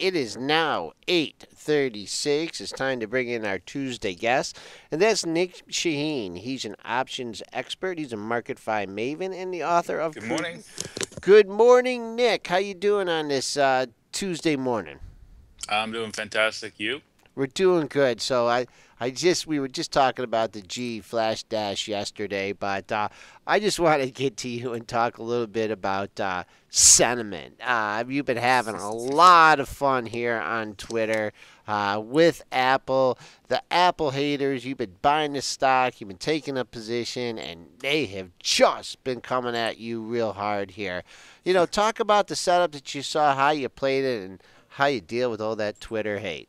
It is now 8:36. It's time to bring in our Tuesday guest, and that's Nic Chahine. He's an options expert. He's a Marketfy maven and the author of. Good morning. Good morning, Nic. How you doing on this uh, Tuesday morning? I'm doing fantastic. You? We're doing good. So I, I just we were just talking about the G flash dash yesterday, but uh, I just want to get to you and talk a little bit about uh, sentiment. Uh, you've been having a lot of fun here on Twitter uh, with Apple. The Apple haters, you've been buying the stock, you've been taking a position, and they have just been coming at you real hard here. You know, talk about the setup that you saw, how you played it, and how you deal with all that Twitter hate.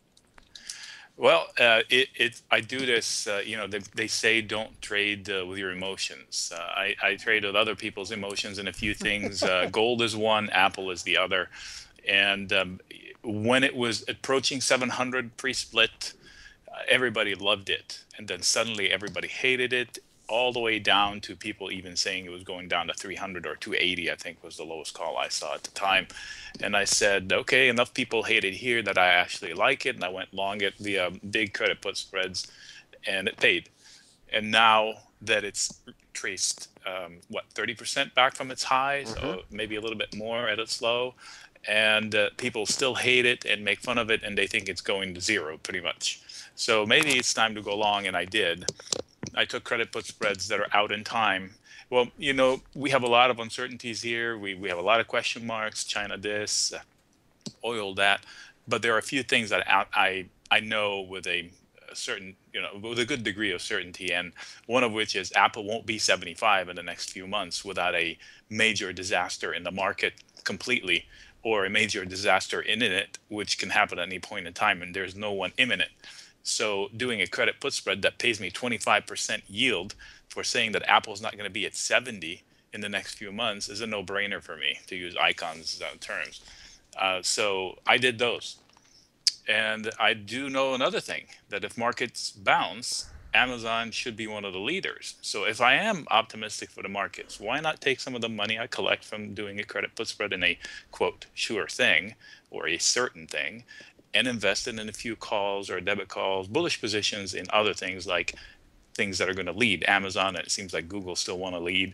Well, uh, it, it, I do this, uh, you know, they, they say don't trade uh, with your emotions. Uh, I, I trade with other people's emotions and a few things. Uh, gold is one, Apple is the other. And um, when it was approaching 700 pre split, uh, everybody loved it. And then suddenly everybody hated it all the way down to people even saying it was going down to 300 or 280 i think was the lowest call i saw at the time. And i said okay enough people hate it here that i actually like it. And i went long it via big credit put spreads and it paid. And now that it's traced um, what 30% back from its highs mm-hmm. or maybe a little bit more at its low. And uh, people still hate it and make fun of it and they think it's going to zero pretty much. So maybe it's time to go long and i did I took credit put spreads that are out in time. Well, you know, we have a lot of uncertainties here. We, we have a lot of question marks, China this, oil that. But there are a few things that I, I, know with a certain, you know, with a good degree of certainty. And one of which is Apple won't be 75 in the next few months without a major disaster in the market completely or a major disaster in it, which can happen at any point in time. And there's no one imminent. So doing a credit put spread that pays me 25% yield for saying that Apple's not going to be at 70 in the next few months is a no-brainer for me to use icons uh, terms. Uh, so I did those. And I do know another thing that if markets bounce, Amazon should be one of the leaders. So if I am optimistic for the markets, why not take some of the money I collect from doing a credit put spread in a quote sure thing or a certain thing and invested in a few calls or debit calls, bullish positions in other things like things that are going to lead Amazon. It seems like Google still want to lead,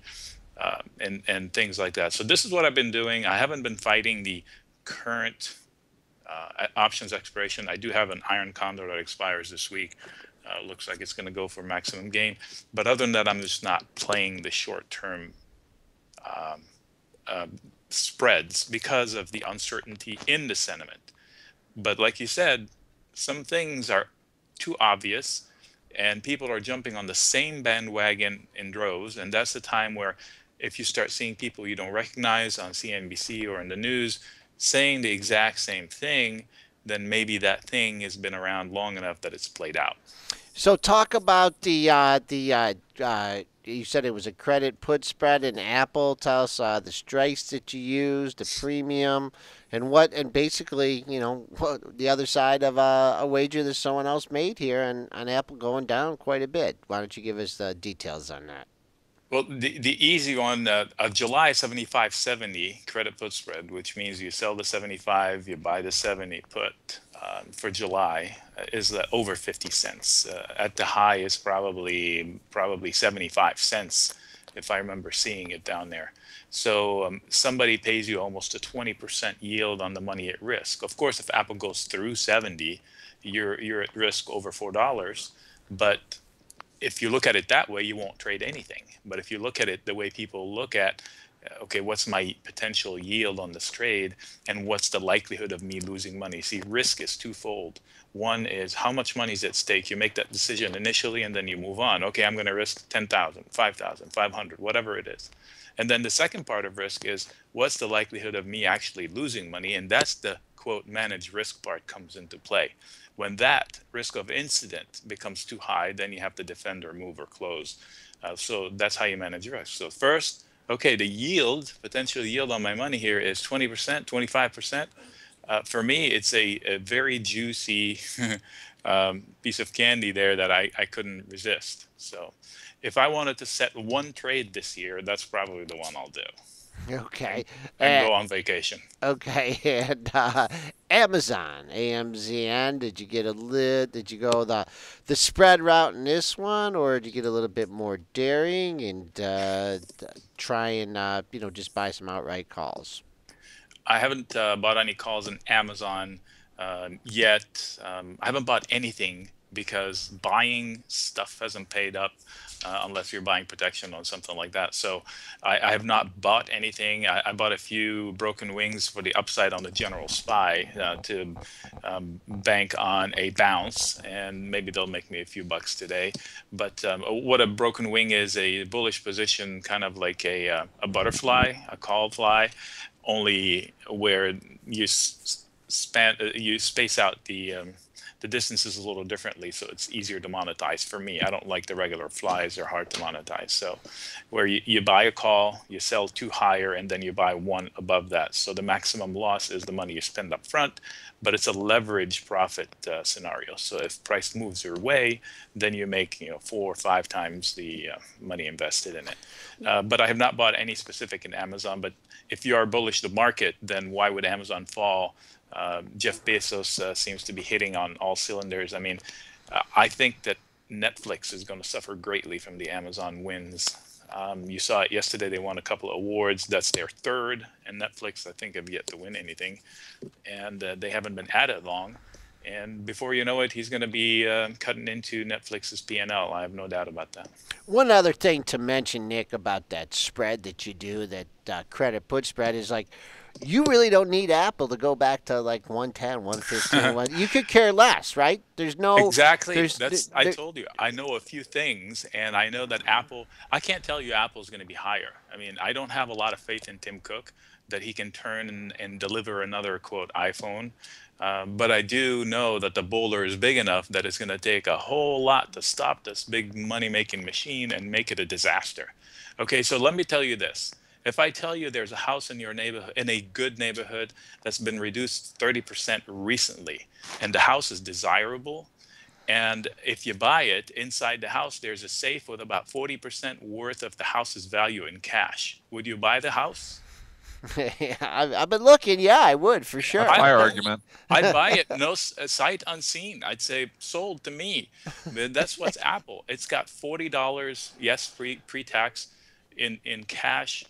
uh, and and things like that. So this is what I've been doing. I haven't been fighting the current uh, options expiration. I do have an iron condor that expires this week. Uh, looks like it's going to go for maximum gain. But other than that, I'm just not playing the short-term um, uh, spreads because of the uncertainty in the sentiment. But like you said, some things are too obvious and people are jumping on the same bandwagon in droves. And that's the time where if you start seeing people you don't recognize on CNBC or in the news saying the exact same thing, then maybe that thing has been around long enough that it's played out. So talk about the uh, the uh, uh, you said it was a credit put spread in Apple. Tell us uh, the strikes that you used, the premium, and what, and basically, you know, what, the other side of uh, a wager that someone else made here on, on Apple going down quite a bit. Why don't you give us the details on that? Well, the, the easy one, uh, a July 75.70 credit put spread, which means you sell the 75, you buy the 70 put uh, for July, uh, is uh, over 50 cents. Uh, at the high is probably probably 75 cents, if I remember seeing it down there. So um, somebody pays you almost a 20% yield on the money at risk. Of course, if Apple goes through 70, you're you're at risk over four dollars. But if you look at it that way, you won't trade anything. But if you look at it the way people look at, okay, what's my potential yield on this trade, and what's the likelihood of me losing money? See, risk is twofold. One is how much money is at stake. You make that decision initially, and then you move on. Okay, I'm going to risk 10,000, 5,000, 500, whatever it is. And then the second part of risk is what's the likelihood of me actually losing money? And that's the quote manage risk part comes into play. When that risk of incident becomes too high, then you have to defend or move or close. Uh, so that's how you manage risk. So first, okay, the yield, potential yield on my money here is 20%, 25%. Uh, for me, it's a, a very juicy um, piece of candy there that I, I couldn't resist. So if I wanted to set one trade this year, that's probably the one I'll do. Okay. And Uh, go on vacation. okay. And uh, Amazon, AMZN. Did you get a lit? Did you go the the spread route in this one, or did you get a little bit more daring and uh, try and uh, you know just buy some outright calls? I haven't uh, bought any calls in Amazon um, yet. Um, I haven't bought anything because buying stuff hasn't paid up uh, unless you're buying protection on something like that. So I, I have not bought anything. I, I bought a few broken wings for the upside on the General Spy uh, to um, bank on a bounce, and maybe they'll make me a few bucks today. But um, what a broken wing is a bullish position, kind of like a, uh, a butterfly, a call fly, only where you span uh, you space out the um, the distances a little differently, so it's easier to monetize for me. I don't like the regular flies; they're hard to monetize. So, where you, you buy a call, you sell two higher, and then you buy one above that. So the maximum loss is the money you spend up front, but it's a leverage profit uh, scenario. So if price moves your way, then you make you know four or five times the uh, money invested in it. Uh, but I have not bought any specific in Amazon. But if you are bullish the market, then why would Amazon fall? Uh, Jeff Bezos uh, seems to be hitting on all cylinders. I mean, uh, I think that Netflix is going to suffer greatly from the Amazon wins. Um, you saw it yesterday; they won a couple of awards. That's their third, and Netflix, I think, have yet to win anything, and uh, they haven't been at it long. And before you know it, he's going to be uh, cutting into Netflix's P&L. I have no doubt about that. One other thing to mention, Nic, about that spread that you do, that uh, credit put spread, is like you really don't need Apple to go back to like 110, 115. one- you could care less, right? There's no exactly there's- that's there- i told you i know a few things and i know that apple i can't tell you apple's going to be higher i mean i don't have a lot of faith in tim cook that he can turn and, and deliver another quote iphone um, but i do know that the boulder is big enough that it's going to take a whole lot to stop this big money making machine and make it a disaster okay so let me tell you this if I tell you there's a house in your neighborhood, in a good neighborhood, that's been reduced 30% recently, and the house is desirable, and if you buy it inside the house, there's a safe with about 40% worth of the house's value in cash. Would you buy the house? I've, I've been looking. Yeah, I would for sure. I- My argument. I'd buy it, no s- uh, sight unseen. I'd say sold to me. That's what's Apple. It's got forty dollars, yes, pre pre tax, in in cash,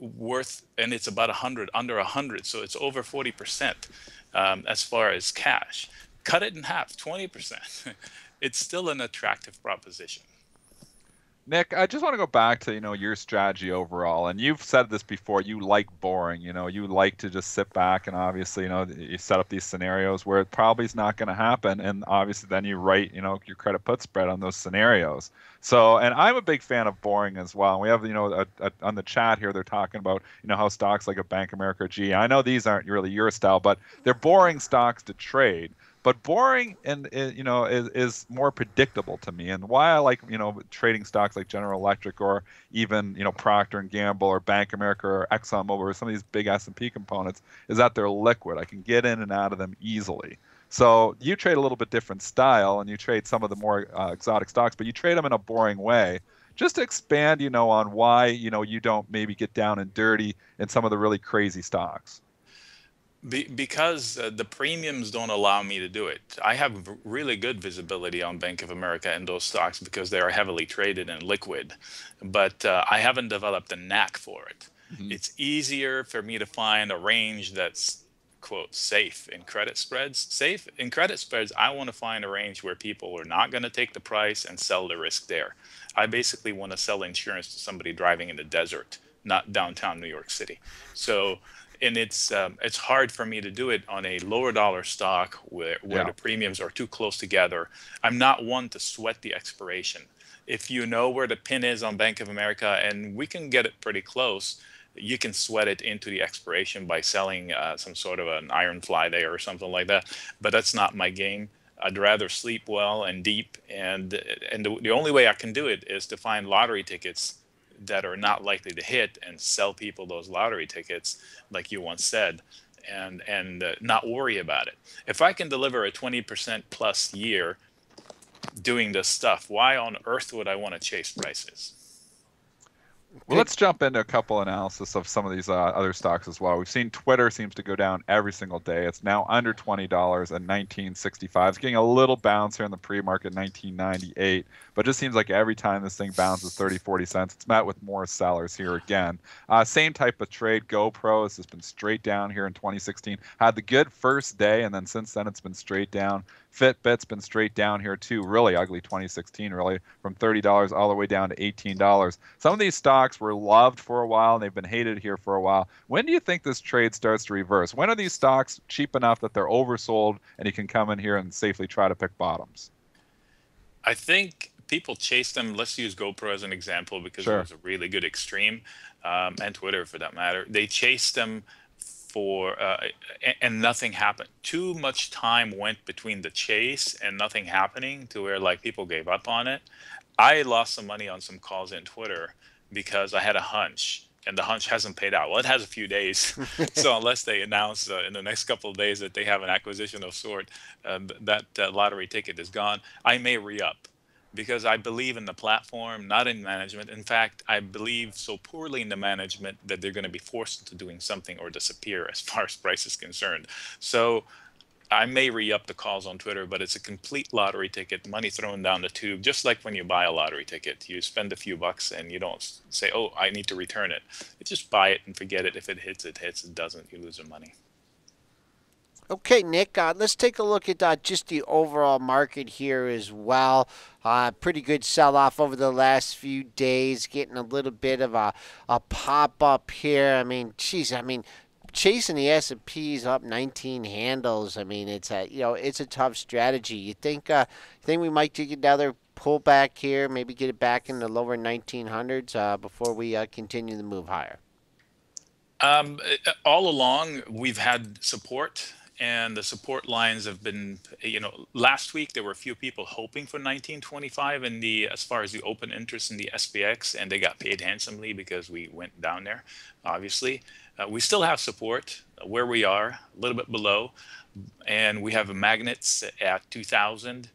worth, and it's about a hundred, under a hundred, so it's over forty percent um, as far as cash. Cut it in half, twenty percent. It's still an attractive proposition. Nic, I just want to go back to you know your strategy overall, and you've said this before. You like boring, you know, you like to just sit back and obviously, you know, you set up these scenarios where it probably is not going to happen, and obviously then you write, you know, your credit put spread on those scenarios. So, and I'm a big fan of boring as well. And We have, you know, a, a, on the chat here, they're talking about, you know, how stocks like a Bank America, GE. I know these aren't really your style, but they're boring stocks to trade but boring and uh, you know is, is more predictable to me. And why i like you know trading stocks like general electric or even you know procter and gamble or bank america or exxonmobil or some of these big s&p components is that they're liquid. I can get in and out of them easily. So you trade a little bit different style and you trade some of the more uh, exotic stocks but you trade them in a boring way. Just to expand you know on why you know you don't maybe get down and dirty in some of the really crazy stocks Be, because uh, the premiums don't allow me to do it. I have really good visibility on Bank of America and those stocks because they are heavily traded and liquid, but uh, I haven't developed a knack for it. It's easier for me to find a range that's quote safe in credit spreads. Safe in credit spreads, I want to find a range where people are not going to take the price and sell the risk there. I basically want to sell insurance to somebody driving in the desert, not downtown New York City. So and it's um, it's hard for me to do it on a lower dollar stock where where Yeah. the premiums are too close together. I'm not one to sweat the expiration. If you know where the pin is on Bank of America, and we can get it pretty close, you can sweat it into the expiration by selling uh, some sort of an iron fly there or something like that. But that's not my game. I'd rather sleep well and deep, and and the, the only way I can do it is to find lottery tickets that are not likely to hit and sell people those lottery tickets, like you once said, and and uh, not worry about it. If I can deliver a 20% plus year, doing this stuff. Why on earth would I want to chase prices? Well, let's jump into a couple analysis of some of these uh, other stocks as well. We've seen Twitter seems to go down every single day. It's now under twenty dollars and nineteen sixty five. It's getting a little bounce here in the pre-market, nineteen ninety eight, but just seems like every time this thing bounces 30, 40 cents, it's met with more sellers here again. Uh, same type of trade. GoPro has just been straight down here in 2016. Had the good first day, and then since then it's been straight down. Fitbit's been straight down here too. Really ugly 2016, really from $30 all the way down to $18. Some of these stocks were loved for a while and they've been hated here for a while. When do you think this trade starts to reverse? When are these stocks cheap enough that they're oversold and you can come in here and safely try to pick bottoms? I think people chase them. Let's use GoPro as an example because sure. it was a really good extreme, um, and Twitter for that matter. They chased them for uh, and nothing happened. Too much time went between the chase and nothing happening to where like people gave up on it. I lost some money on some calls in Twitter because I had a hunch and the hunch hasn't paid out. Well, it has a few days, so unless they announce uh, in the next couple of days that they have an acquisition of sort, uh, that uh, lottery ticket is gone. I may re-up because I believe in the platform, not in management. In fact, I believe so poorly in the management that they're going to be forced into doing something or disappear as far as price is concerned. So I may re up the calls on Twitter, but it's a complete lottery ticket, money thrown down the tube, just like when you buy a lottery ticket. You spend a few bucks and you don't say, oh, I need to return it. You just buy it and forget it. If it hits, it hits. It doesn't, you lose your money. Okay, Nic, uh, let's take a look at uh, just the overall market here as well. Uh, pretty good sell off over the last few days, getting a little bit of a, a pop up here. I mean, geez, I mean, chasing the S and P's up 19 handles. I mean, it's a you know it's a tough strategy. You think uh, think we might take another pullback here, maybe get it back in the lower 1900s uh, before we uh, continue to move higher. Um, all along, we've had support and the support lines have been you know last week there were a few people hoping for 1925 in the as far as the open interest in the SPX and they got paid handsomely because we went down there obviously. Uh, we still have support where we are a little bit below and we have magnets at 2000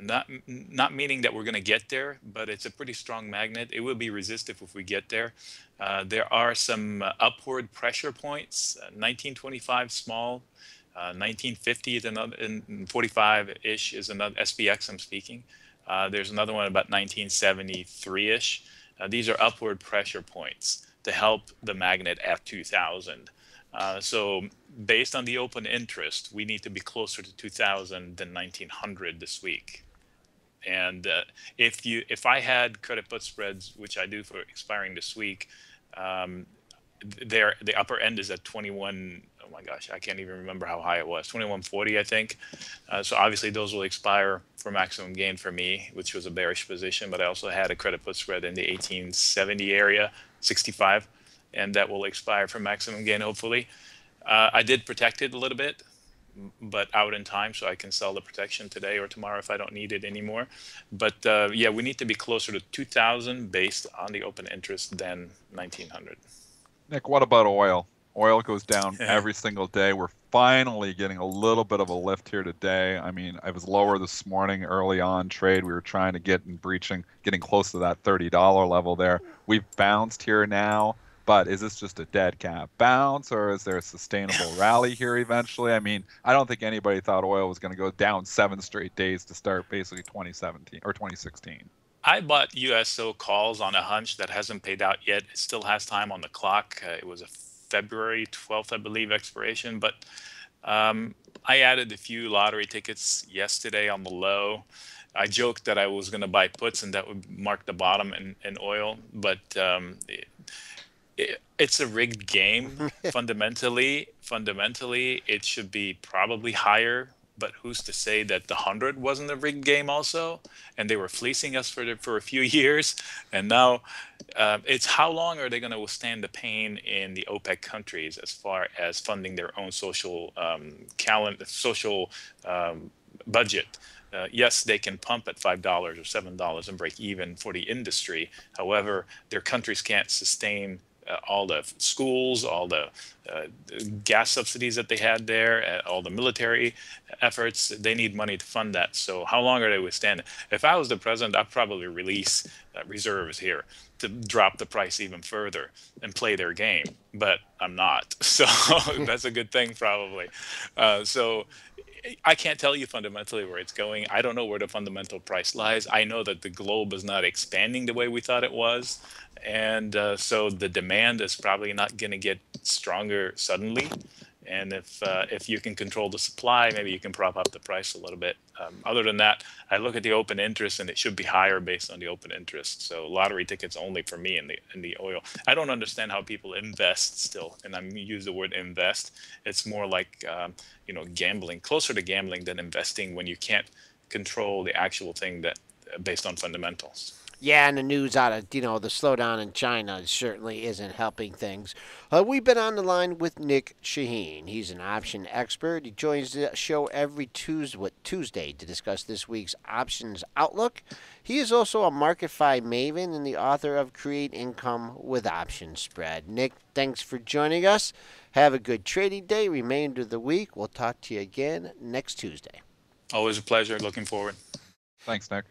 not not meaning that we're going to get there but it's a pretty strong magnet. It will be resistive if we get there. Uh, there are some uh, upward pressure points 1925 uh, 1950 uh, is another, 45-ish is another SPX I'm speaking. Uh, there's another one about 1973-ish. Uh, these are upward pressure points to help the magnet at 2000. Uh, so based on the open interest, we need to be closer to 2000 than 1900 this week. And uh, if you, if I had credit put spreads, which I do for expiring this week, um, there the upper end is at 21 oh my gosh i can't even remember how high it was. 2140 i think. Uh, so obviously those will expire for maximum gain for me which was a bearish position but i also had a credit put spread in the 1870 area 65 and that will expire for maximum gain hopefully. Uh, i did protect it a little bit but out in time so i can sell the protection today or tomorrow if i don't need it anymore. But uh, yeah we need to be closer to 2000 based on the open interest than 1900 Nic, what about oil? Oil goes down yeah. every single day. We're finally getting a little bit of a lift here today. I mean, I was lower this morning early on trade. We were trying to get in breaching, getting close to that $30 level there. We've bounced here now, but is this just a dead cat bounce or is there a sustainable rally here eventually? I mean, I don't think anybody thought oil was going to go down seven straight days to start basically 2017 or 2016. I bought USO calls on a hunch that hasn't paid out yet. It still has time on the clock. Uh, it was a February 12th, I believe, expiration. But um, I added a few lottery tickets yesterday on the low. I joked that I was going to buy puts and that would mark the bottom in, in oil, but um, it, it, it's a rigged game. fundamentally, fundamentally, it should be probably higher but who's to say that the 100 wasn't a rigged game also? And they were fleecing us for the, for a few years. And now uh, it's how long are they going to withstand the pain in the opec countries as far as funding their own social um, calendar social um, budget? Uh, yes, they can pump at $5 or $7 and break even for the industry. However, their countries can't sustain all the schools, all the uh, gas subsidies that they had there, uh, all the military efforts. They need money to fund that. So how long are they withstanding? If I was the president, I'd probably release uh, reserves here to drop the price even further and play their game. But I'm not. So that's a good thing, probably. Uh, so I can't tell you fundamentally where it's going. I don't know where the fundamental price lies. I know that the globe is not expanding the way we thought it was. And uh, so the demand is probably not going to get stronger suddenly. And if uh, if you can control the supply, maybe you can prop up the price a little bit. Um, other than that, I look at the open interest, and it should be higher based on the open interest. So lottery tickets only for me in the in the oil. I don't understand how people invest still, and I use the word invest. It's more like um, you know gambling, closer to gambling than investing when you can't control the actual thing that based on fundamentals. Yeah, and the news out of you know the slowdown in China certainly isn't helping things. Uh, we've been on the line with Nic Chahine. He's an option expert. He joins the show every Tuesday, Tuesday to discuss this week's options outlook. He is also a Marketfy maven and the author of Create Income with Option Spread. Nic, thanks for joining us. Have a good trading day. Remainder of the week. We'll talk to you again next Tuesday. Always a pleasure. Looking forward. Thanks, Nic.